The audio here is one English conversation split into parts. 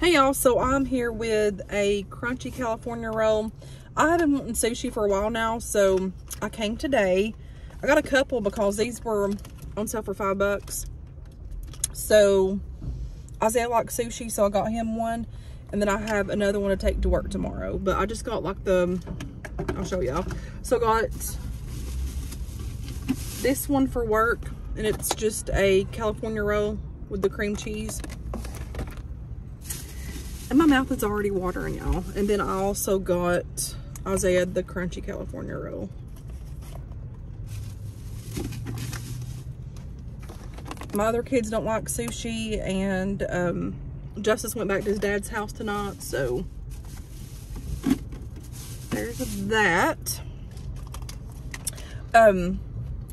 Hey y'all, so I'm here with a crunchy California roll. I have been wanting sushi for a while now, so I came today. I got a couple because these were on sale for five bucks. So Isaiah likes sushi, so I got him one. And then I have another one to take to work tomorrow. But I just got like the, I'll show y'all. So I got this one for work. And it's just a California roll with the cream cheese. And my mouth is already watering, y'all. And then I also got Isaiah the crunchy California roll. My other kids don't like sushi and um, Justice went back to his dad's house tonight, so there's that. Um,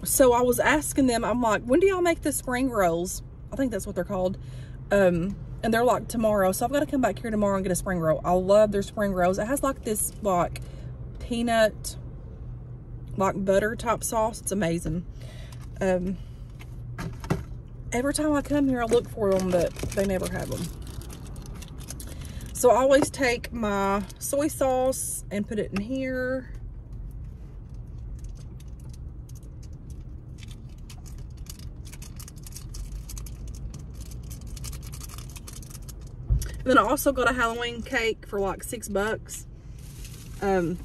so I was asking them, I'm like, when do y'all make the spring rolls? I think that's what they're called. Um, and they're like tomorrow. So I've got to come back here tomorrow and get a spring roll. I love their spring rolls. It has like this like peanut, like butter type sauce. It's amazing. Um, every time I come here, I look for them, but they never have them. So I always take my soy sauce and put it in here. Then I also got a Halloween cake for like six bucks. Um,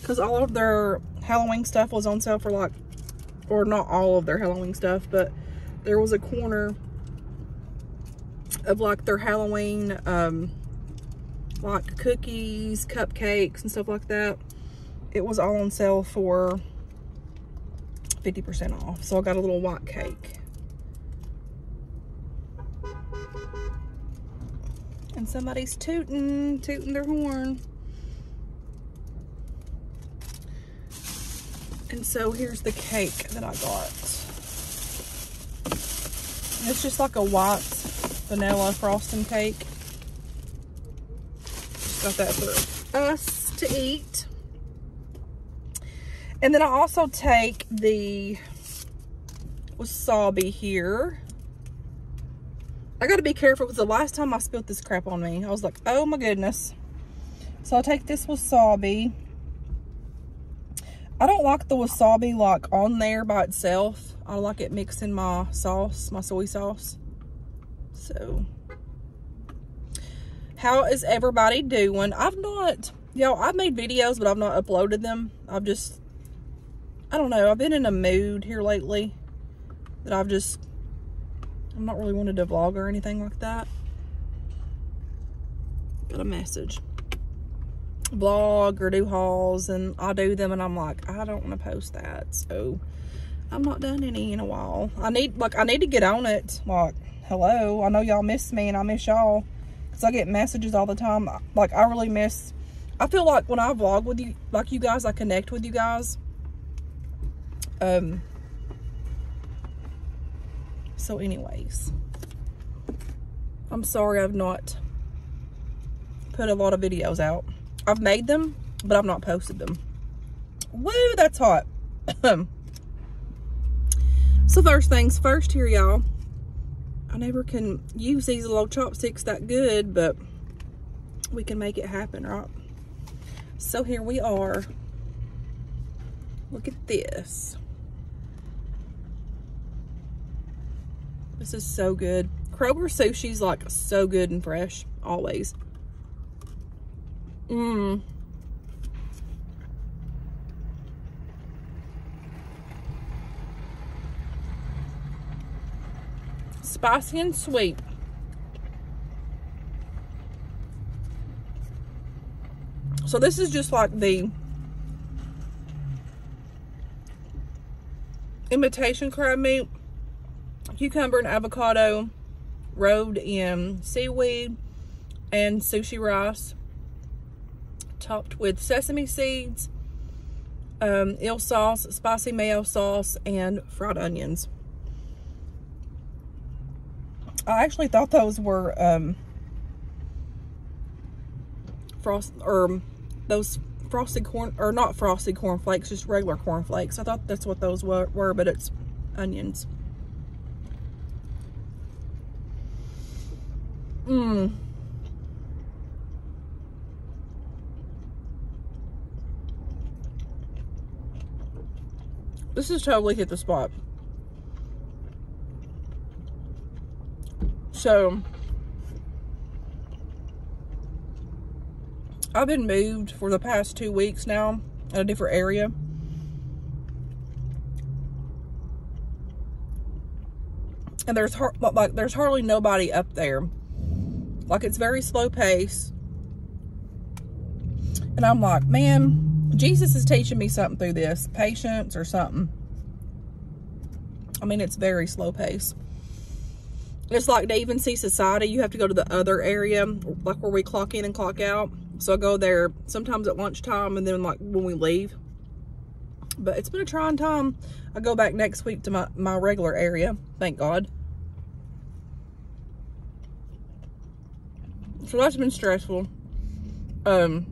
because all of their Halloween stuff was on sale for like, or not all of their Halloween stuff, but there was a corner of like their Halloween, um, like cookies, cupcakes, and stuff like that. It was all on sale for 50% off. So I got a little white cake. And somebody's tooting, tooting their horn. And so here's the cake that I got. It's just like a white vanilla frosting cake. Got that for us to eat. And then I also take the wasabi here. I gotta be careful because the last time I spilled this crap on me, I was like, oh my goodness. So I'll take this wasabi. I don't like the wasabi like on there by itself. I like it mixed in my sauce, my soy sauce. So, how is everybody doing? I've not, y'all, I've made videos, but I've not uploaded them. I've just, I don't know, I've been in a mood here lately that I've just, I'm not really wanting to vlog or anything like that. Got a message vlog or do hauls and I do them and I'm like, I don't want to post that. So I'm not done any in a while. I need, like, I need to get on it. Like, hello, I know y'all miss me and I miss y'all because I get messages all the time. Like, I really miss, I feel like when I vlog with you, like you guys, I connect with you guys. Um, so anyways, I'm sorry I've not put a lot of videos out. I've made them, but I've not posted them. Woo, that's hot. so first things first here, y'all. I never can use these little chopsticks that good, but we can make it happen, right? So here we are. Look at this. This is so good. Kroger sushi's like so good and fresh, always. Mmm. Spicy and sweet. So this is just like the imitation crab meat, cucumber and avocado, rolled in seaweed and sushi rice topped with sesame seeds, um, eel sauce, spicy mayo sauce, and fried onions. I actually thought those were um, frost or those frosted corn or not frosted corn flakes, just regular corn flakes. I thought that's what those were, were but it's onions. Mmm. This has totally hit the spot. So, I've been moved for the past two weeks now in a different area. And there's like there's hardly nobody up there. Like it's very slow pace. And I'm like, man, Jesus is teaching me something through this, patience or something. I mean, it's very slow pace. It's like to even see society, you have to go to the other area, like where we clock in and clock out. So I go there sometimes at lunchtime and then like when we leave. But it's been a trying time. I go back next week to my, my regular area, thank God. So that's been stressful. Um,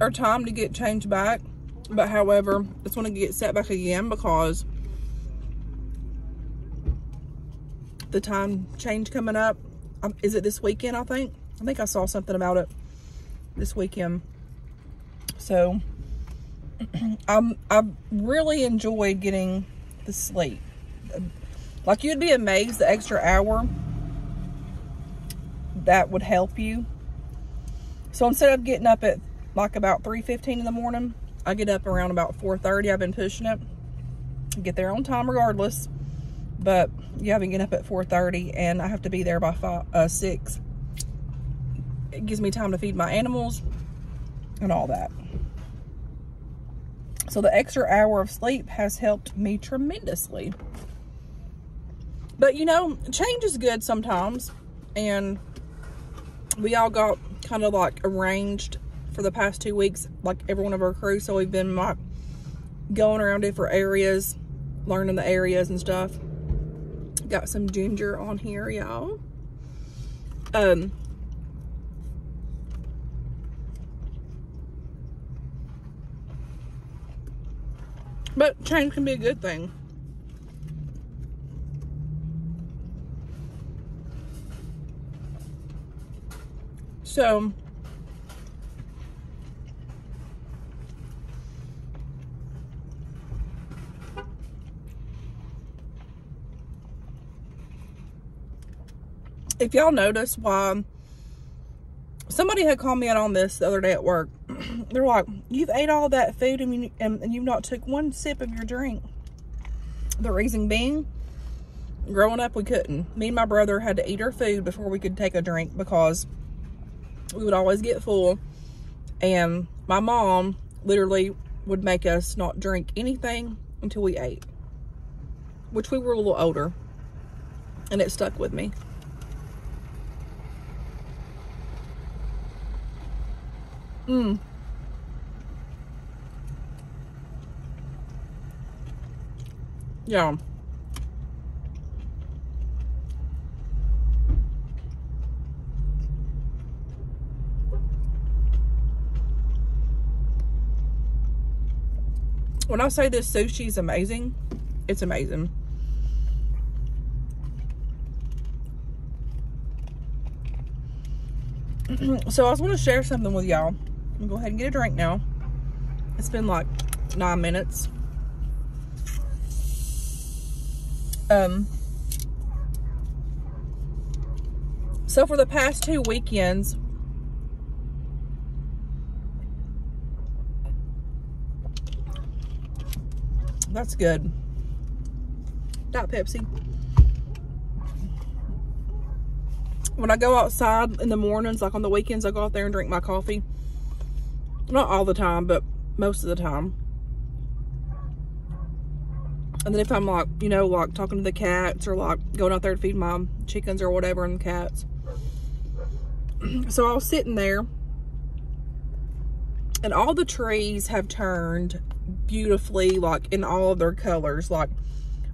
our time to get changed back. But however, it's going to get set back again because the time change coming up. Um, is it this weekend, I think? I think I saw something about it this weekend. So, I'm, I've really enjoyed getting the sleep. Like, you'd be amazed the extra hour that would help you. So, instead of getting up at like about 3.15 in the morning. I get up around about 4.30. I've been pushing it. Get there on time regardless. But yeah, I've been getting up at 4.30 and I have to be there by five, uh, 6. It gives me time to feed my animals and all that. So the extra hour of sleep has helped me tremendously. But you know, change is good sometimes. And we all got kind of like arranged for the past two weeks, like every one of our crew. So we've been like going around different areas, learning the areas and stuff. Got some ginger on here, y'all. Um, but change can be a good thing. So, if y'all notice why somebody had called me out on this the other day at work. They're like, you've ate all that food and, you, and, and you've not took one sip of your drink. The reason being, growing up, we couldn't. Me and my brother had to eat our food before we could take a drink because we would always get full. And my mom literally would make us not drink anything until we ate, which we were a little older. And it stuck with me. Mm. Yeah. When I say this sushi is amazing, it's amazing. so I was going to share something with y'all. I'm go ahead and get a drink now. It's been like nine minutes. Um, so for the past two weekends, that's good. Not Pepsi. When I go outside in the mornings, like on the weekends, I go out there and drink my coffee. Not all the time, but most of the time. And then if I'm like, you know, like talking to the cats or like going out there to feed my chickens or whatever and the cats. so I was sitting there and all the trees have turned beautifully like in all of their colors like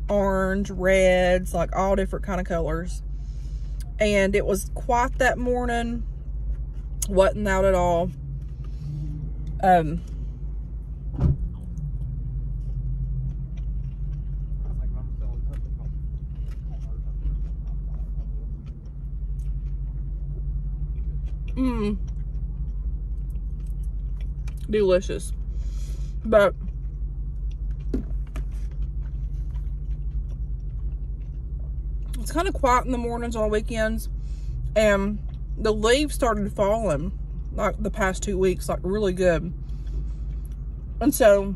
orange reds like all different kind of colors and it was quiet that morning wasn't out at all um, mm, delicious. But it's kind of quiet in the mornings on weekends, and the leaves started falling like the past two weeks, like really good. And so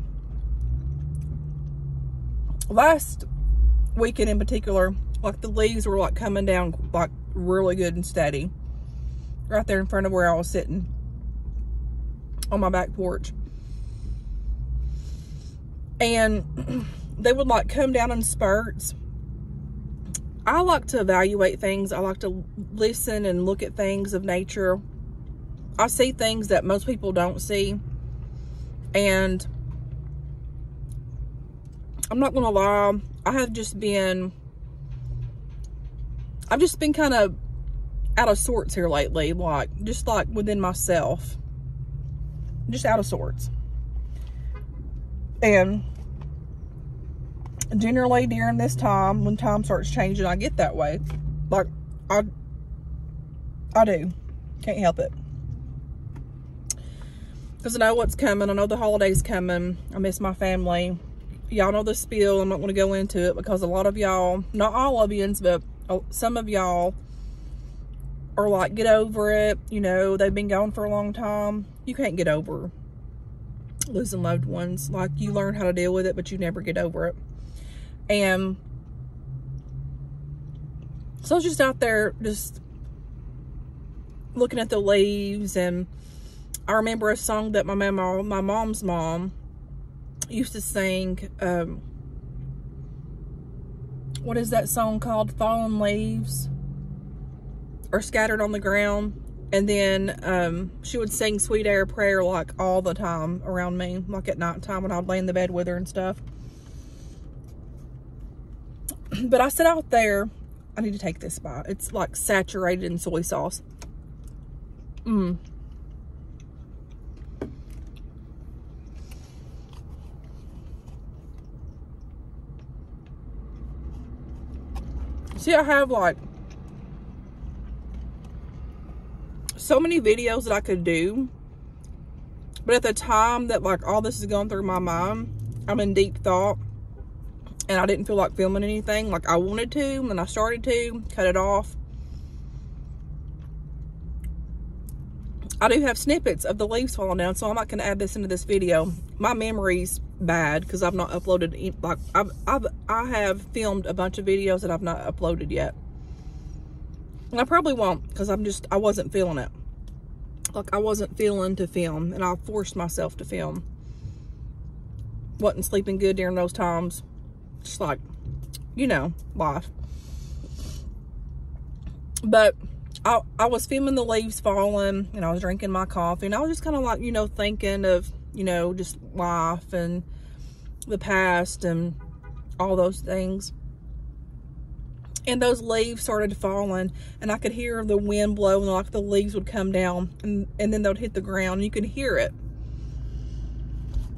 last weekend in particular, like the leaves were like coming down like really good and steady. Right there in front of where I was sitting on my back porch. And they would like come down in spurts. I like to evaluate things. I like to listen and look at things of nature. I see things that most people don't see. And I'm not going to lie. I have just been, I've just been kind of out of sorts here lately. Like, just like within myself. Just out of sorts. And generally during this time, when time starts changing, I get that way. Like, I, I do. Can't help it. Because I know what's coming. I know the holiday's coming. I miss my family. Y'all know the spiel. I'm not going to go into it because a lot of y'all, not all of yous, but uh, some of y'all are like, get over it. You know, they've been gone for a long time. You can't get over losing loved ones. Like, you learn how to deal with it, but you never get over it. And so I was just out there just looking at the leaves and I remember a song that my mom, my mom's mom used to sing. Um, what is that song called? Fallen Leaves or Scattered on the Ground. And then um, she would sing Sweet Air Prayer like all the time around me, like at night time when I'd lay in the bed with her and stuff. But I sit out there. I need to take this bite. It's like saturated in soy sauce. Mmm. See, I have like so many videos that I could do. But at the time that like all this is going through my mind, I'm in deep thought and I didn't feel like filming anything like I wanted to and I started to cut it off. I do have snippets of the leaves falling down, so I'm not going to add this into this video. My memory's bad because I've not uploaded, like, I've, I've, I have filmed a bunch of videos that I've not uploaded yet. And I probably won't because I'm just, I wasn't feeling it. Like, I wasn't feeling to film, and I forced myself to film. Wasn't sleeping good during those times just like, you know, life. But I, I was filming the leaves falling and I was drinking my coffee and I was just kind of like, you know, thinking of, you know, just life and the past and all those things. And those leaves started falling and I could hear the wind blow and like the leaves would come down and, and then they'd hit the ground. and You could hear it.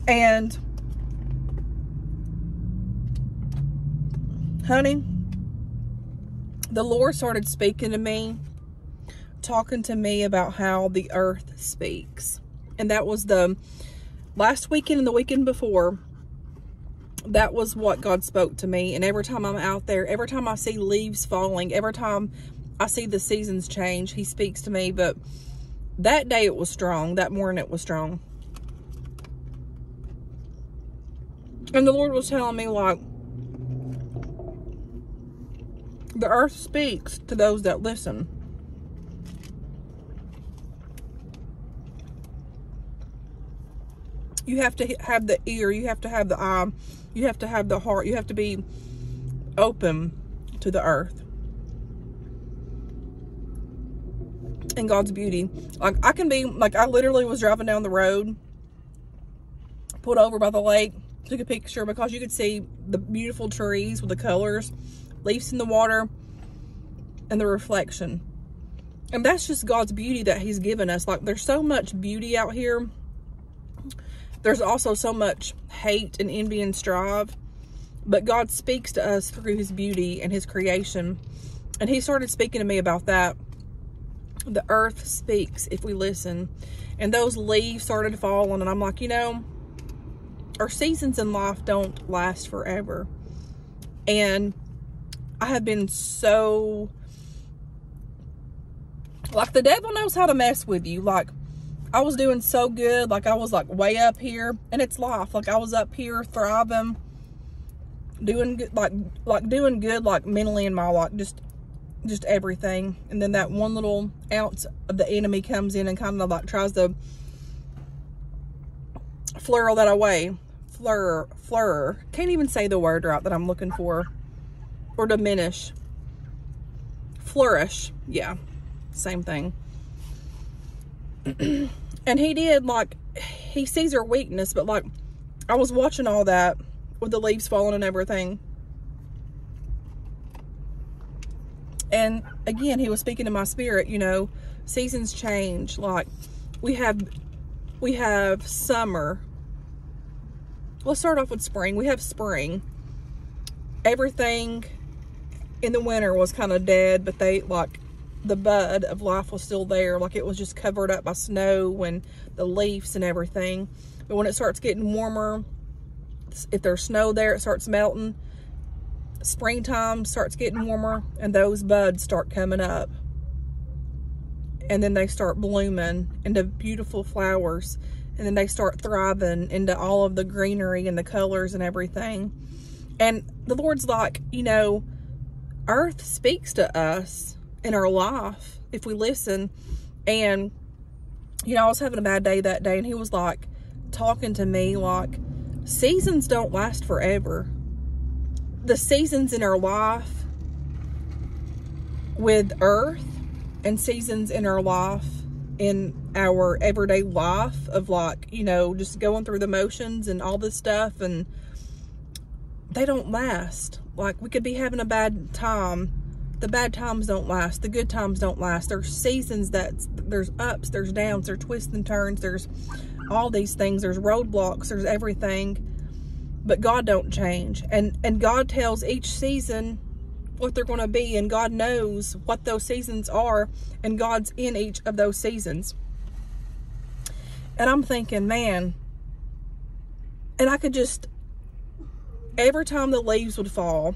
And honey, the Lord started speaking to me, talking to me about how the earth speaks. And that was the last weekend and the weekend before. That was what God spoke to me. And every time I'm out there, every time I see leaves falling, every time I see the seasons change, he speaks to me. But that day it was strong. That morning it was strong. And the Lord was telling me like, The earth speaks to those that listen. You have to have the ear, you have to have the eye, you have to have the heart, you have to be open to the earth. And God's beauty. Like I can be like I literally was driving down the road, pulled over by the lake, took a picture because you could see the beautiful trees with the colors leaves in the water, and the reflection. And that's just God's beauty that he's given us. Like there's so much beauty out here. There's also so much hate and envy and strive. But God speaks to us through his beauty and his creation. And he started speaking to me about that the earth speaks if we listen. And those leaves started falling, and I'm like, you know, our seasons in life don't last forever. And I have been so like the devil knows how to mess with you. Like I was doing so good, like I was like way up here, and it's life. Like I was up here thriving, doing good, like like doing good, like mentally in my like just just everything. And then that one little ounce of the enemy comes in and kind of like tries to flurl that away. Flur, flur. Can't even say the word right that I'm looking for. Or diminish. Flourish. Yeah. Same thing. and he did like, he sees her weakness, but like, I was watching all that with the leaves falling and everything. And again, he was speaking to my spirit, you know, seasons change. Like we have, we have summer. Let's start off with spring. We have spring. Everything in the winter was kind of dead, but they like the bud of life was still there. Like it was just covered up by snow and the leaves and everything. But when it starts getting warmer, if there's snow there, it starts melting springtime starts getting warmer and those buds start coming up and then they start blooming into beautiful flowers and then they start thriving into all of the greenery and the colors and everything and the lord's like you know earth speaks to us in our life if we listen and you know i was having a bad day that day and he was like talking to me like seasons don't last forever the seasons in our life with earth and seasons in our life in our everyday life of like, you know, just going through the motions and all this stuff and they don't last. Like we could be having a bad time. The bad times don't last. The good times don't last. There's seasons that there's ups, there's downs, there's twists and turns, there's all these things, there's roadblocks, there's everything but God don't change. And and God tells each season what they're going to be and God knows what those seasons are and God's in each of those seasons. And I'm thinking, man, and I could just every time the leaves would fall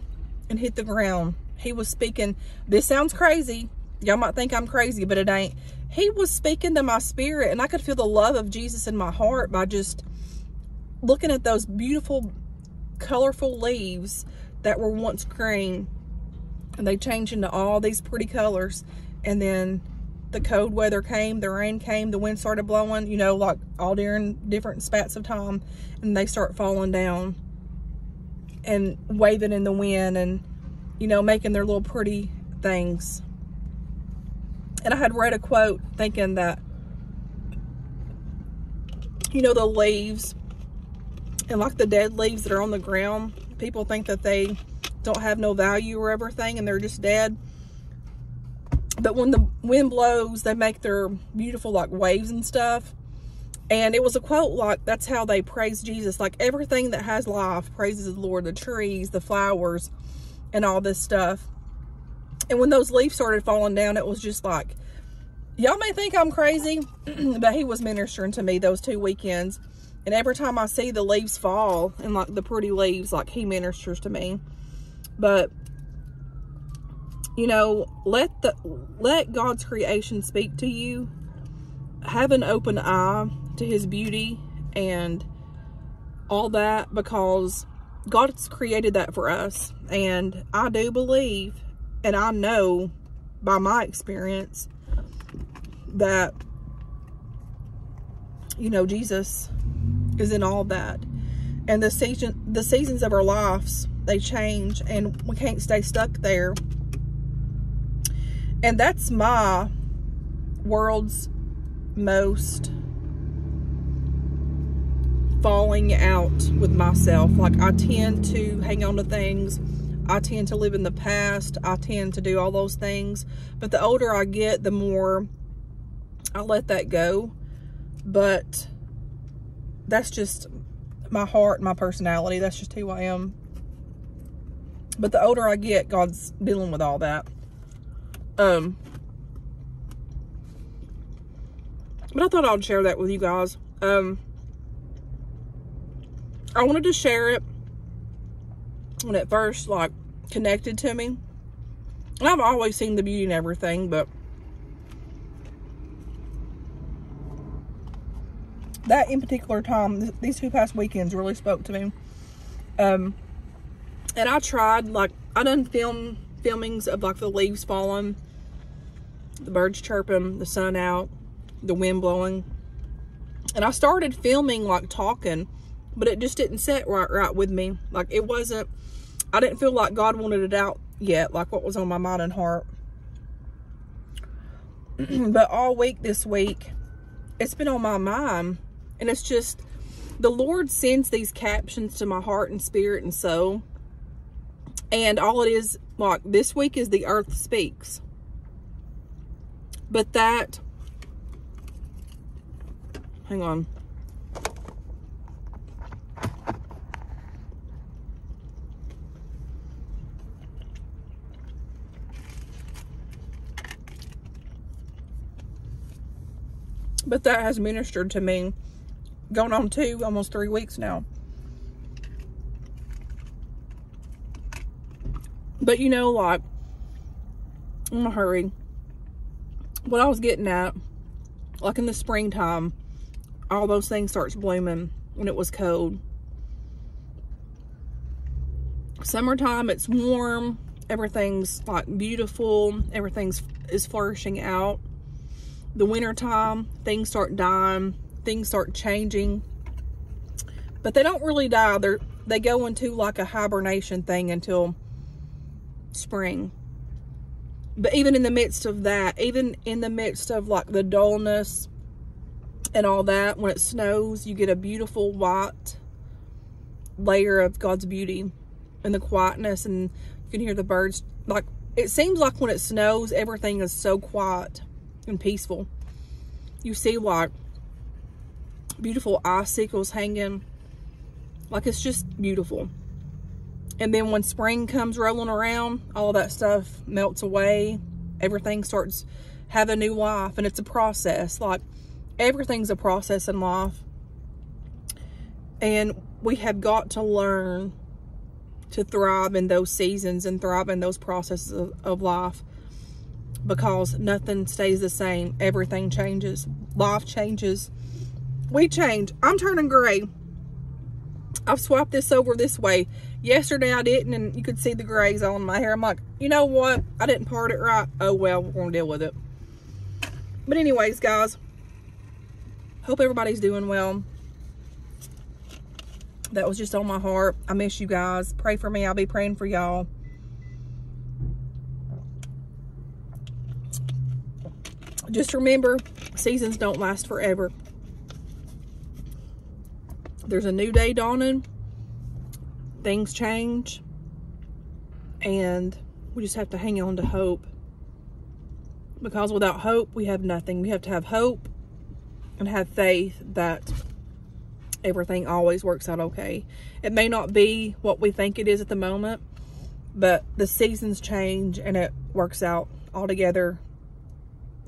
and hit the ground, he was speaking, this sounds crazy. Y'all might think I'm crazy, but it ain't. He was speaking to my spirit and I could feel the love of Jesus in my heart by just looking at those beautiful colorful leaves that were once green and they changed into all these pretty colors and then the cold weather came the rain came the wind started blowing you know like all during different spats of time and they start falling down and waving in the wind and you know making their little pretty things and i had read a quote thinking that you know the leaves and like the dead leaves that are on the ground, people think that they don't have no value or everything and they're just dead. But when the wind blows, they make their beautiful like waves and stuff. And it was a quote like, that's how they praise Jesus. Like everything that has life praises the Lord, the trees, the flowers, and all this stuff. And when those leaves started falling down, it was just like, y'all may think I'm crazy, but he was ministering to me those two weekends. And every time I see the leaves fall and like the pretty leaves, like he ministers to me. But you know, let the let God's creation speak to you. Have an open eye to his beauty and all that because God's created that for us. And I do believe and I know by my experience that you know Jesus is in all that. And the season, the seasons of our lives, they change and we can't stay stuck there. And that's my world's most falling out with myself. Like I tend to hang on to things. I tend to live in the past. I tend to do all those things. But the older I get, the more I let that go. But that's just my heart, my personality. That's just who I am. But the older I get, God's dealing with all that. Um, but I thought I'd share that with you guys. Um, I wanted to share it when it first like connected to me. And I've always seen the beauty in everything, but that in particular time, th these two past weekends really spoke to me. Um, and I tried, like, I done film filmings of like the leaves falling, the birds chirping, the sun out, the wind blowing. And I started filming like talking, but it just didn't set right right with me. Like it wasn't I didn't feel like God wanted it out yet, like what was on my mind and heart. but all week this week, it's been on my mind. And it's just, the Lord sends these captions to my heart and spirit and soul. And all it is, like, this week is the earth speaks. But that, hang on. But that has ministered to me going on two, almost three weeks now. But you know, like, I'm in a hurry. What I was getting at, like in the springtime, all those things starts blooming when it was cold. Summertime, it's warm. Everything's like beautiful. Everything's is flourishing out the winter time, things start dying, things start changing. But they don't really die. They're they go into like a hibernation thing until spring. But even in the midst of that, even in the midst of like the dullness and all that, when it snows, you get a beautiful white layer of God's beauty and the quietness and you can hear the birds. Like it seems like when it snows, everything is so quiet and peaceful. You see like beautiful icicles hanging. Like it's just beautiful. And then when spring comes rolling around, all that stuff melts away. Everything starts have a new life and it's a process. Like everything's a process in life. And we have got to learn to thrive in those seasons and thrive in those processes of, of life because nothing stays the same. Everything changes. Life changes. We change. I'm turning gray. I've swapped this over this way. Yesterday I didn't and you could see the grays on my hair. I'm like, you know what? I didn't part it right. Oh well, we're going to deal with it. But anyways, guys, hope everybody's doing well. That was just on my heart. I miss you guys. Pray for me. I'll be praying for y'all. Just remember, seasons don't last forever. There's a new day dawning. Things change. And we just have to hang on to hope. Because without hope, we have nothing. We have to have hope and have faith that everything always works out okay. It may not be what we think it is at the moment, but the seasons change and it works out altogether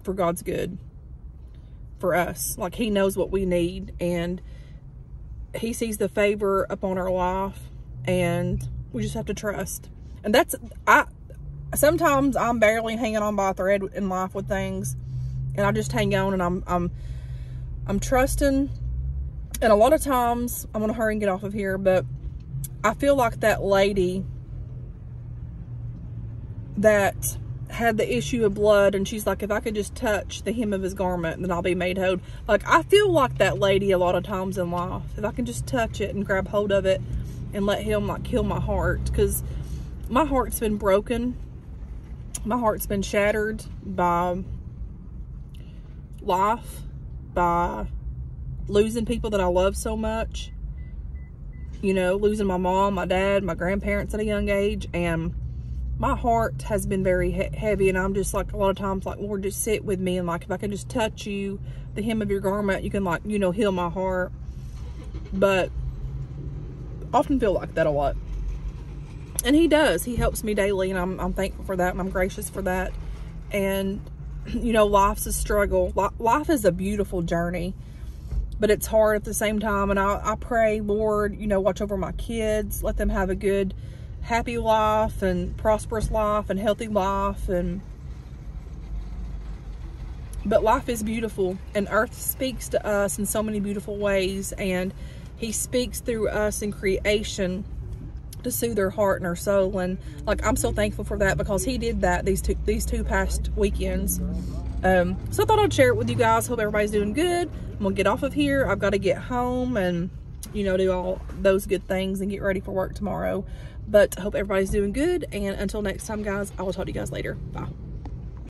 for God's good for us. Like he knows what we need and he sees the favor upon our life and we just have to trust. And that's, I, sometimes I'm barely hanging on by a thread in life with things and I just hang on and I'm, I'm, I'm trusting. And a lot of times I'm going to hurry and get off of here, but I feel like that lady that had the issue of blood and she's like if i could just touch the hem of his garment then i'll be made whole. Like i feel like that lady a lot of times in life. If i can just touch it and grab hold of it and let him like kill my heart because my heart's been broken. My heart's been shattered by life by losing people that i love so much. You know losing my mom my dad my grandparents at a young age and my heart has been very he heavy and I'm just like a lot of times like Lord just sit with me and like if I can just touch you the hem of your garment you can like you know heal my heart but often feel like that a lot and he does he helps me daily and I'm, I'm thankful for that and I'm gracious for that and you know, life's a struggle. Life is a beautiful journey, but it's hard at the same time. And I, I pray, Lord, you know, watch over my kids, let them have a good, happy life and prosperous life and healthy life. And, but life is beautiful and earth speaks to us in so many beautiful ways. And he speaks through us in creation to soothe their heart and their soul and like I'm so thankful for that because he did that these two these two past weekends um so I thought I'd share it with you guys hope everybody's doing good I'm gonna get off of here I've got to get home and you know do all those good things and get ready for work tomorrow but hope everybody's doing good and until next time guys I will talk to you guys later. Bye